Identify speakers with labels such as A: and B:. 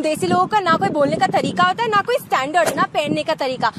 A: तुम देसी लोगों का ना कोई बोलने का तरीका होता है, ना कोई स्टैंडर्ड ना पहनने का तरीका।